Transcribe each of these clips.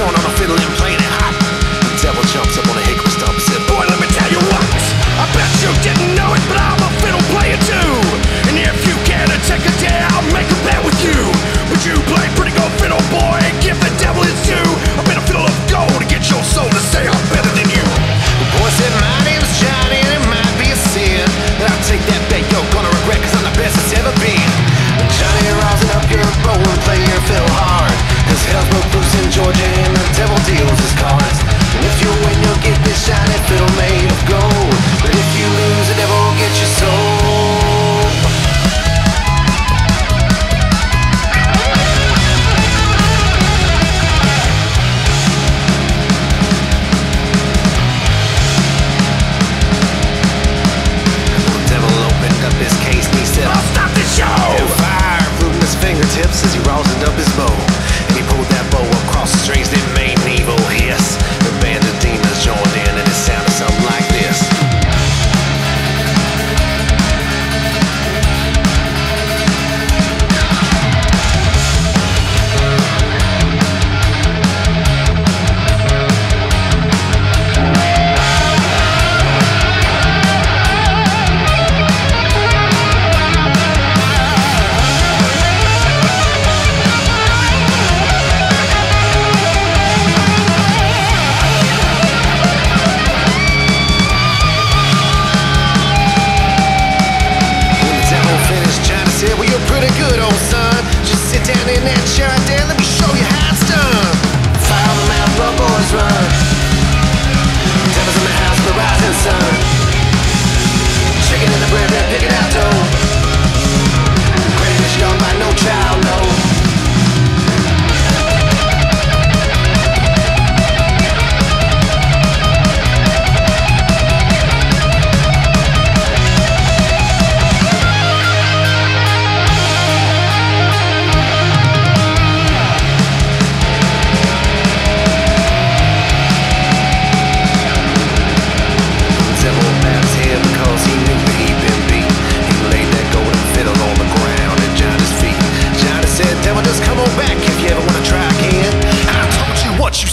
on on a fiddle and playing it hot. The devil jumps up on a hickory stump and said, Boy, let me tell you what. I bet you didn't know it, but I'm a fiddle player too. And if you can't take a dare, I'll make a bet with you. But you play pretty good fiddle, boy, and give the devil his due? I've been a fiddle of gold to get your soul to say I'm better than you. The boy said, My name's Johnny, and it might be a sin. But I'll take that bet you're gonna regret, cause I'm the best it's ever been. Johnny, rising up your bow and play your fiddle hard. His hell's broke loose in Georgia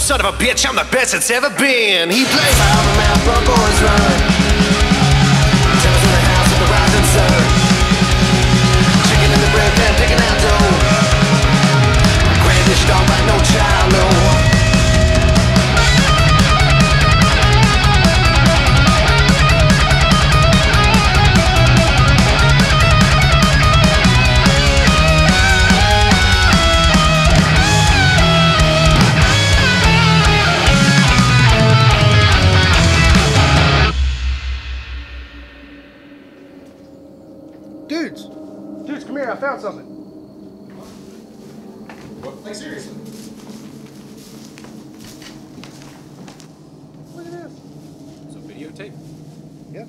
son of a bitch, I'm the best it's ever been. He played my the math boys run. Dudes! Dudes, come here, I found something. What? Like, seriously? Look at this. It's a videotape? Yeah.